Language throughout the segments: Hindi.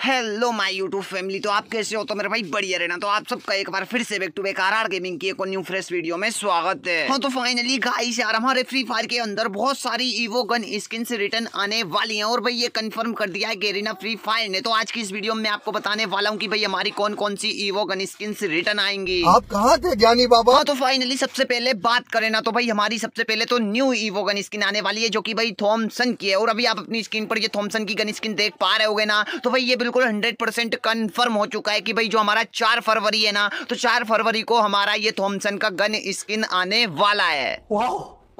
हेलो माय यूट्यूब फैमिली तो आप कैसे हो? तो मेरे भाई बढ़िया रहना। तो आप सबका एक बार फिर से back to back RR gaming की एक न्यू फ्रेश वीडियो में स्वागत है। हाँ तो फाइनली गाइस यार हमारे फ्री फायर के अंदर बहुत सारी ईवो गन स्किन से रिटर्न आने वाली हैं। और भाई ये कंफर्म कर दिया है गेरिना फ्री फायर ने। तो आज की इस वीडियो में आपको बताने वाला हूँ की भाई हमारी कौन कौन सी ईवो गन स्किन से रिटर्न आएँगी। आप कहाँ थे ज्ञानी बाबा? हाँ तो फाइनली सबसे पहले बात करें ना तो भाई हमारी सबसे पहले तो न्यू ईवो गन स्किन आने वाली है जो की भाई थॉमसन की है। और अभी आप अपनी स्क्रीन पर ये थॉमसन की गन स्किन देख पा रहे हो ना तो भाई ये बिल्कुल हंड्रेड परसेंट कन्फर्म हो चुका है कि भाई जो हमारा चार फरवरी है ना तो चार फरवरी को हमारा ये थॉमसन का गन स्किन आने वाला है।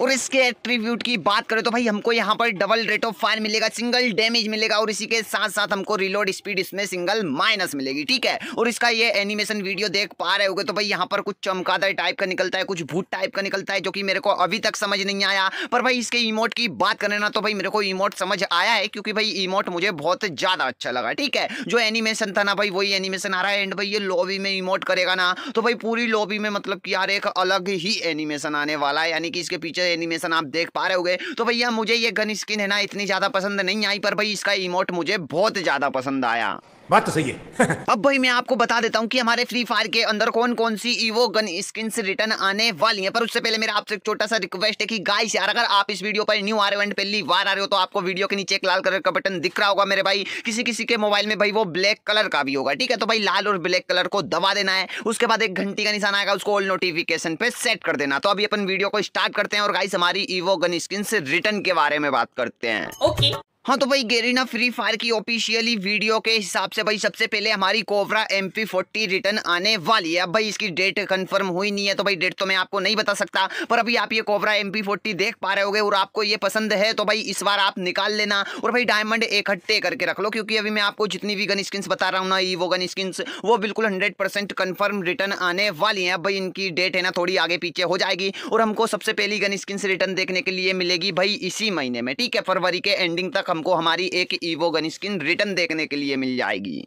और इसके एट्रीब्यूट की बात करें तो भाई हमको यहाँ पर डबल रेट ऑफ़ फायर मिलेगा सिंगल डैमेज मिलेगा और इसी के साथ साथ हमको रिलोड स्पीड इसमें सिंगल माइनस मिलेगी, ठीक है? और इसका ये एनिमेशन वीडियो देख पा रहे होगे तो भाई यहाँ पर कुछ चमकादड़ टाइप का निकलता है, कुछ भूत टाइप का निकलता है जो कि मेरे को अभी तक समझ नहीं आया। पर भाई इसके इमोट की बात करें ना तो भाई मेरे को इमोट समझ आया है क्योंकि भाई इमोट मुझे बहुत ज़्यादा अच्छा लगा, ठीक है? जो एनिमेशन था ना भाई वही एनिमेशन आ रहा है एंड भाई ये लॉबी में इमोट करेगा ना तो भाई पूरी लॉबी में मतलब कि यार एक अलग ही एनिमेशन आने वाला है, यानी कि इसके पीछे एनिमेशन आप देख पा रहे होगे तो भैया मुझे ये गन स्किन है ना इतनी ज़्यादा पसंद नहीं आई, पर भाई इसका इमोट मुझे बहुत ज़्यादा पसंद आया। बात तो सही है। अब भाई मैं आपको बता देता हूँ कि हमारे फ्री फायर के अंदर कौन कौन सी ईवो गन स्किन रिटर्न आने वाली है। पर उससे पहले मेरा आपसे एक छोटा सा रिक्वेस्ट है कि गाइस यार अगर आप इस वीडियो पर न्यू आ रहे हो एंड पहली बार आ रहे हो तो आपको वीडियो के नीचे एक लाल कलर का बटन दिख रहा होगा मेरे भाई। किसी किसी के मोबाइल में भाई वो ब्लैक कलर का भी होगा ठीक है? तो भाई लाल और ब्लैक कलर को दबा देना है। उसके बाद एक घंटी का निशान आएगा उसको ऑल नोटिफिकेशन पे सेट कर देना। तो अभी अपन वीडियो को स्टार्ट करते हैं और गाइस हमारी ईवो गन स्किन रिटर्न के बारे में बात करते हैं। ओके हाँ तो भाई गेरीना फ्री फायर की ऑफिशियली वीडियो के हिसाब से भाई सबसे पहले हमारी cobra M P forty return आने वाली है। अब भाई इसकी डेट कंफर्म हुई नहीं है तो भाई डेट तो मैं आपको नहीं बता सकता, पर अभी आप ये कोबरा एम पी फोर्टी देख पा रहे होगे और आपको ये पसंद है तो भाई इस बार आप निकाल लेना और भाई डायमंड इकट्ठे करके रख लो, क्योंकि अभी मैं आपको जितनी भी गन स्किन्स बता रहा हूँ ना वो गन स्किन्स वो बिल्कुल हंड्रेड परसेंट कन्फर्म रिटर्न आने वाली है। अब भाई इनकी डेट है ना, थोड़ी आगे पीछे हो जाएगी और हमको सबसे पहली गन स्किन रिटर्न देखने के लिए मिलेगी भाई इसी महीने में, ठीक है? फरवरी के एंडिंग तक हमको हमारी एक ईवो गन स्किन रिटर्न देखने के लिए मिल जाएगी।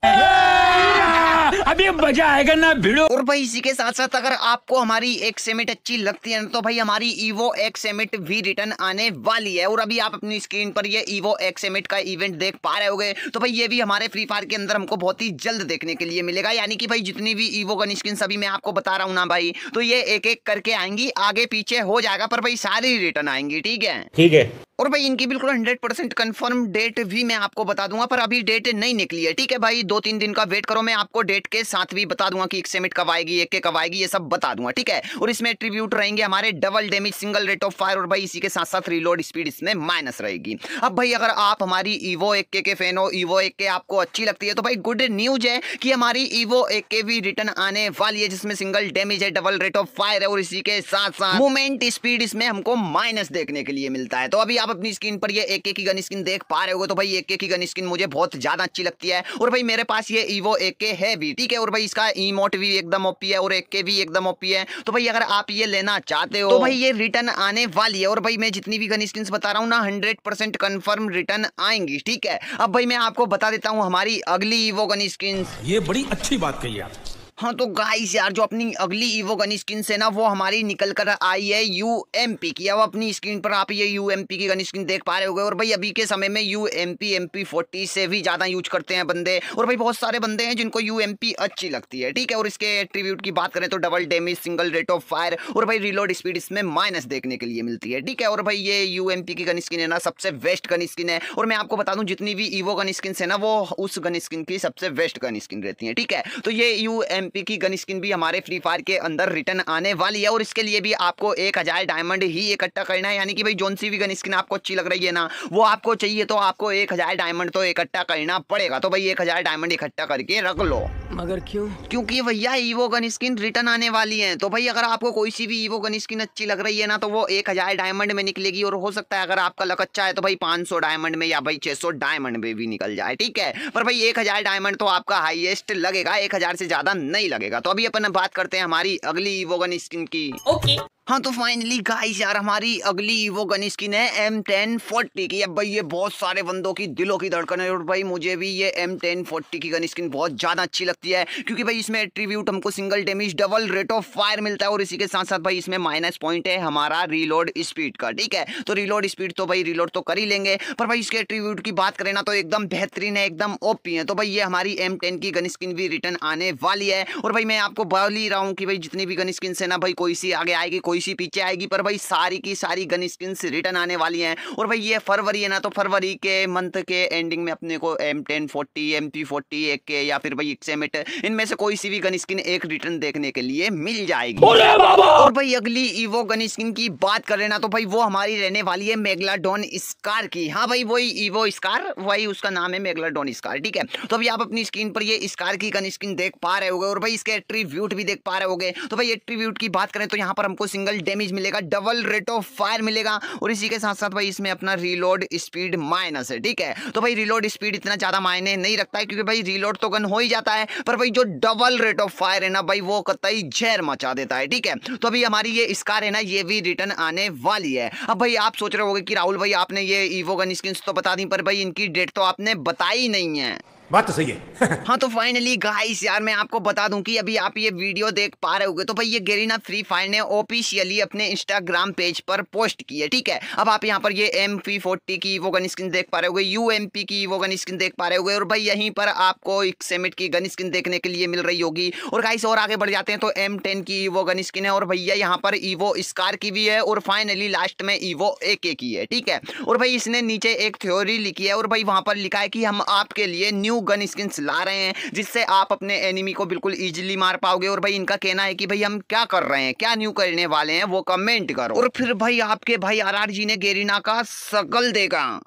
अभी मज़ा आएगा ना भिड़ो। और भाई इसी के साथ साथ अगर आपको हमारी एक सेमिट अच्छी लगती है तो भाई हमारी ईवो एक सेमिट भी रिटर्न आने वाली है। और अभी आप अपनी स्क्रीन पर ये ईवो एक सेमिट का इवेंट देख पा रहे होगे तो भाई ये भी हमारे फ्री फायर के अंदर हमको बहुत ही जल्द देखने के लिए मिलेगा। यानी कि भाई जितनी भी ईवो गन स्किन सभी मैं आपको बता रहा हूँ ना भाई तो ये एक एक करके आएँगी आगे पीछे हो जाएगा पर भाई सारी रिटर्न आएँगी ठीक है? ठीक है। और भाई इनकी बिल्कुल हंड्रेड परसेंट कन्फर्म डेट भी मैं आपको बता दूँगा पर अभी डेट नहीं निकली है ठीक है भाई? दो तीन दिन का वेट करो मैं आपको डेट के साथ भी बता दूँगा कि एक सेमिट कब आएगी एक के कब आएगी ये सब बता दूँगा ठीक है? और इसमें एट्रीब्यूट रहेंगे हमारे double damage single rate of fire और भाई इसी के साथ साथ रिलोड स्पीड इसमें माइनस रहेगी। अब भाई अगर आप हमारी ईवो एक के फ़ैन हो ईवो एक के आपको अच्छी लगती है तो भाई गुड न्यूज़ है कि हमारी ईवो एक के भी रिटर्न आने वाली है जिसमें सिंगल डेमेज है डबल रेट ऑफ़ फायर है और इसी के साथ साथ मूवमेंट स्पीड इसमें हमको माइनस देखने के लिए मिलता है। तो अभी आप अपनी स्क्रीन पर ये एक एक की गन स्किन देख पा रहे हो तो भाई एक एक की गन स्किन मुझे बहुत ज़्यादा अच्छी लगती है। और भाई मेरे पास ये ईवो एक के है भी ठीक है और भाई इसका इमोट भी एकदम ओपी है और एक के भी एकदम ओपी है। तो भाई अगर आप ये लेना चाहते हो तो भाई ये रिटर्न आने वाली है। और भाई मैं जितनी भी गन स्किन बता रहा हूँ ना हंड्रेड परसेंट कन्फर्म रिटर्न आएँगी ठीक है? अब भाई मैं आपको बता देता हूँ हमारी अगली ईवो गन स्किन ये बड़ी अच्छी बात कही आप। हाँ तो गाइस यार, जो अपनी अगली ईवो गन स्किन से ना, वो हमारी निकल कर आई है यू एम पी की। अब अपनी स्क्रीन पर आप ये यू एम पी की गन स्किन देख पा रहे होगे, और भाई अभी के समय में U M P M P forty से भी ज़्यादा यूज़ करते हैं बंदे, और भाई बहुत सारे बंदे हैं जिनको यू एम पी अच्छी लगती है, ठीक है? और इसके एट्रीब्यूट की बात करें तो double damage single rate of fire और भाई रिलोड स्पीड इसमें माइनस देखने के लिए मिलती है, ठीक है? और भाई ये यू एम पी की गन स्किन है ना, सबसे बेस्ट गन स्किन है, और मैं आपको बता दूँ, जितनी भी ईवो गन स्किन है ना, वो उस गन स्किन की सबसे बेस्ट गन स्किन रहती है, ठीक है? तो ये यू एम पी की गन स्किन भी हमारे फ्री फायर के अंदर रिटर्न आने वाली है और इसके लिए भी आपको एक हज़ार डायमंड ही इकट्ठा करना है। यानी कि भाई जोन सी भी गन स्किन आपको अच्छी लग रही है ना वो आपको चाहिए तो आपको एक हज़ार डायमंड तो इकट्ठा करना पड़ेगा। तो भाई एक हज़ार डायमंड इकट्ठा करके रख लो। मगर क्यों? क्योंकि भैया ईवो गन स्किन रिटर्न आने वाली है। तो भाई अगर आपको कोई सी भी ईवो गन स्किन अच्छी लग रही है ना तो वो एक हज़ार डायमंड में निकलेगी और हो सकता है अगर आपका लक अच्छा है तो भाई पाँच सौ डायमंड में या भाई छह सौ डायमंड में भी निकल जाए। ठीक है? पर भाई एक हज़ार डायमंड तो आपका हाईएस्ट लगेगा एक हज़ार से ज़्यादा नहीं लगेगा। तो अभी अपन बात करते हैं हमारी अगली वोगन स्किन की। ओके हाँ तो फाइनली गाइस यार, हमारी अगली वो गन स्किन है एम टेन फोर्टी की। अब भाई, ये बहुत सारे बंदों की दिलों की धड़कन है और भाई, मुझे भी ये एम टेन फोर्टी की गन स्किन बहुत ज़्यादा अच्छी लगती है, क्योंकि भाई, इसमें ट्रिब्यूट हमको single damage double rate of fire मिलता है और इसी के साथ साथ भाई, इसमें माइनस पॉइंट है हमारा रीलोड स्पीड का, ठीक है? तो रीलोड स्पीड तो भाई रीलोड तो कर ही लेंगे, पर भाई, इसके ट्रिब्यूट की बात करें ना तो एकदम बेहतरीन है, एकदम ओपी है। तो भाई, ये हमारी एम टेन की गन स्किन भी रिटर्न आने वाली है और भाई, मैं आपको बोल ही रहा हूँ कि भाई, जितनी भी गन स्किन है ना भाई, कोई सी आगे आएगी, कोई सी पीछे आएगी पर भाई सारी की सारी गन स्किन रिटर्न आने वाली हैं। और भाई ये फरवरी है ना तो फरवरी के मंथ के एंडिंग में अपने को M ten forty M P forty एक के या फिर भाई एक्सेमिट इनमें से कोई सी भी गन स्किन एक रिटर्न देखने के लिए मिल जाएगी। और भाई अगली ईवो गन स्किन की बात कर लेना तो भाई वो हमारी रहने वाली है मेगलाडोन स्कार की। हाँ भाई वही ईवो स्कार वही उसका नाम है मेगलाडोन स्कार ठीक है? तो अभी आप अपनी स्क्रीन पर ये स्कार की गन स्किन देख पा रहे होगे और भाई इसके एट्रीब्यूट भी देख पा रहे होगे। तो भाई एट्रीब्यूट की बात करें तो यहाँ पर हमको सिंगल डैमेज मिलेगा, डबल रेट ऑफ़ फायर मिलेगा और इसी के साथ साथ भाई इसमें अपना रीलोड स्पीड माइनस है, ठीक है? तो भाई रीलोड स्पीड इतना ज़्यादा मायने नहीं रखता है क्योंकि भाई रीलोड तो गन हो ही जाता है, पर भाई जो डबल रेट ऑफ़ फायर है ना भाई वो कतई जहर मचा देता है, ठीक है? तो अभी हमारी ये स्कार है ना, ये भी रिटर्न आने वाली है। अब भाई आप सोच रहे होगे कि राहुल भाई आपने ये ईवो गन स्किन तो बता दी, पर भाई इनकी डेट तो आपने बताई नहीं है। बात तो सही है। हाँ तो फाइनली गाइस यार, मैं आपको बता दूँ कि अभी आप ये वीडियो देख पा रहे होगे तो भाई ये गेरीना फ्री फायर ने ऑफिशियली अपने इंस्टाग्राम पेज पर पोस्ट की है, ठीक है? अब आप यहाँ पर ये एम पी फोर्टी की वो गन स्किन देख पा रहे होगे यू एम पी की वो गन स्किन देख पा रहे होगे, और भाई यहीं पर आपको सेमिट की गन स्किन देखने के लिए मिल रही होगी। और गाइस और आगे बढ़ जाते हैं तो एम टेन की वो गन स्किन है, और भैया यहाँ पर ईवो स्कार की भी है, और फाइनली लास्ट में ईवो ए के की है, ठीक है? और भाई इसने नीचे एक थ्योरी लिखी है, और भाई वहाँ पर लिखा है कि हम आपके लिए न्यू गन स्किन्स ला रहे हैं, जिससे आप अपने एनिमी को बिल्कुल ईजिली मार पाओगे। और भाई इनका कहना है कि भाई हम क्या कर रहे हैं? क्या न्यू करने वाले हैं? वो कमेंट करो। और फिर भाई आपके भाई आर जी ने गेरिना का सकल देगा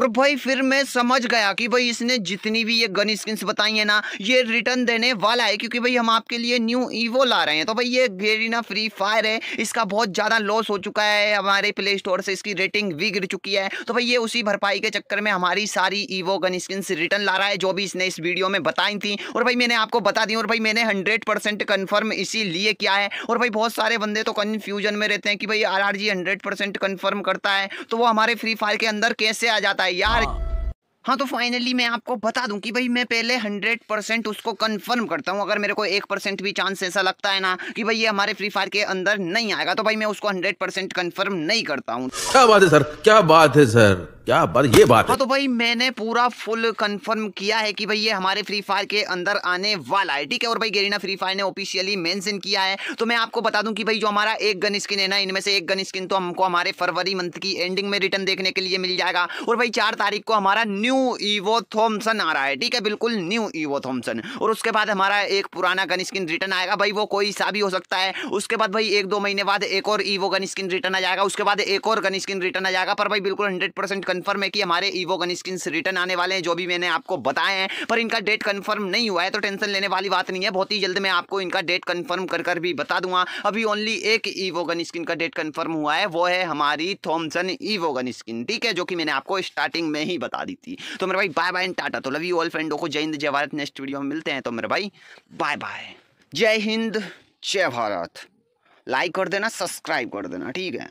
और भाई फिर मैं समझ गया कि भाई इसने जितनी भी ये गन स्किन्स बताई है ना, ये रिटर्न देने वाला है क्योंकि भाई हम आपके लिए न्यू ईवो ला रहे हैं। तो भाई ये गेरिना फ्री फायर है, इसका बहुत ज़्यादा लॉस हो चुका है, हमारे प्ले स्टोर से इसकी रेटिंग भी गिर चुकी है। तो भाई ये उसी भरपाई के चक्कर में हमारी सारी ईवो गन स्किन्स रिटर्न ला रहा है, जो भी इसने इस वीडियो में बताई थी। और भाई मैंने आपको बता दी, और भाई मैंने हंड्रेड परसेंट कन्फर्म इसीलिए किया है। और भाई बहुत सारे बंदे तो कन्फ्यूज़न में रहते हैं कि भाई R R G hundred percent confirm करता है तो वो हमारे फ्री फायर के अंदर कैसे आ जाता है? यार। हाँ। तो फाइनली मैं आपको बता दूँ कि भाई मैं पहले हंड्रेड परसेंट उसको कंफर्म करता हूँ। अगर मेरे को एक परसेंट भी चांस ऐसा लगता है ना कि भाई ये हमारे फ्री फायर के अंदर नहीं आएगा तो भाई मैं उसको हंड्रेड परसेंट कन्फर्म नहीं करता हूँ। क्या बात है सर? क्या बात है सर? क्या बात ये बात हाँ। है तो भाई, मैंने पूरा फुल कंफर्म किया है कि भाई ये हमारे फ्री फायर के अंदर आने वाला है, ठीक है? और भाई गेरिना फ्री फायर ने ऑफिशियली मेंशन किया है। तो मैं आपको बता दूँ कि भाई जो हमारा एक गन स्किन है ना, इनमें से एक गन स्किन तो हमको हमारे फरवरी मंथ की एंडिंग में रिटर्न देखने के लिए मिल जाएगा। और भाई चार तारीख को हमारा न्यू ईवो थॉमसन आ रहा है, ठीक है? बिल्कुल न्यू ईवो थॉमसन और उसके बाद हमारा एक पुराना गन स्किन रिटर्न आएगा। भाई वो कोई सा भी हो सकता है। उसके बाद भाई एक दो महीने बाद एक और ईवो गन स्किन रिटर्न आ जाएगा। उसके बाद एक और गन स्किन रिटर्न आ जाएगा। पर भाई बिल्कुल हंड्रेड कन्फर्म है कि हमारे ईवो गन स्किन रिटर्न आने वाले हैं, जो भी मैंने आपको बताए हैं, पर इनका डेट कंफर्म नहीं हुआ है तो टेंशन लेने वाली बात नहीं है। बहुत ही जल्द मैं आपको इनका डेट कंफर्म कर कर भी बता दूँगा। अभी ओनली एक ईवो गन स्किन का डेट कंफर्म हुआ है, वो है हमारी थॉमसन ईवो गन स्किन ठीक है? जो कि मैंने आपको स्टार्टिंग में ही बता दी थी। तो मेरे भाई बाय बाय टाटा तो लव यू ऑल फ्रेंडों को जय हिंद, जय भारत। नेक्स्ट वीडियो में मिलते हैं तो मेरे भाई बाय बाय जय हिंद, जय भारत। लाइक कर देना सब्सक्राइब कर देना, ठीक है?